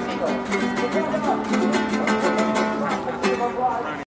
México.